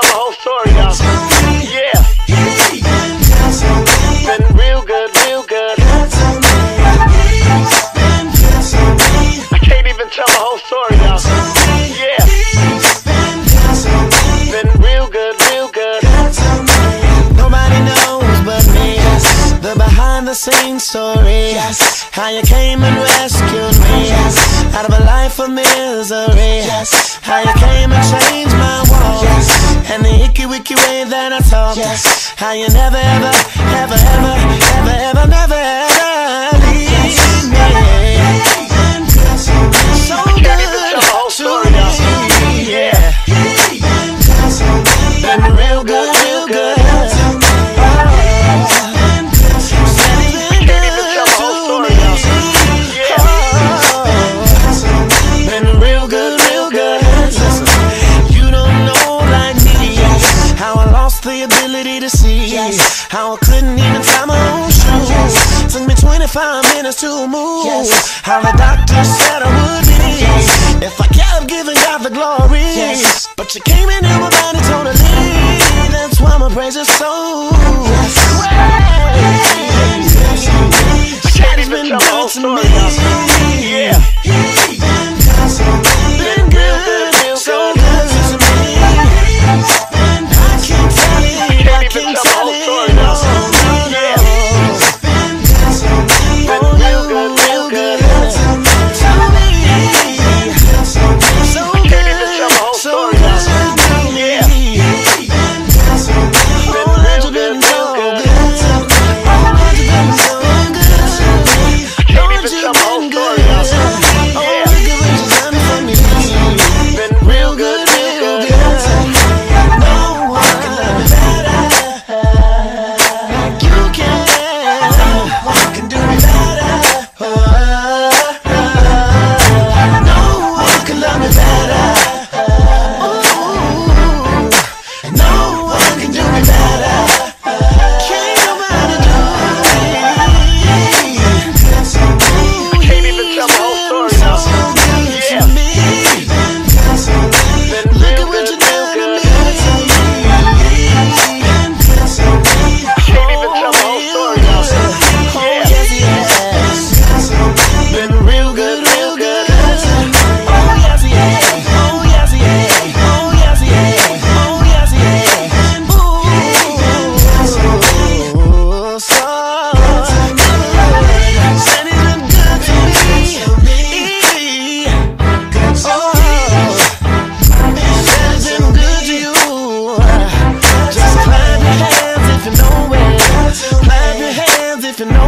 tell the whole story. Yeah. Been real good, real good. I can't even tell whole story, y'all. Nobody knows but me. The behind the scenes story. How you came and rescued me. Out of a life of misery. How you came Yes. How you never ever, ever, ever, ever, ability to see yes. how I couldn't even tie my own shoes. Yes. Took me 25 minutes to move. Yes. How the doctor said I would be if I kept giving God the glory. But you came in here without it totally. That's why my praise is so. Hey. Hey. Hey. God has been good to me. Yeah. to know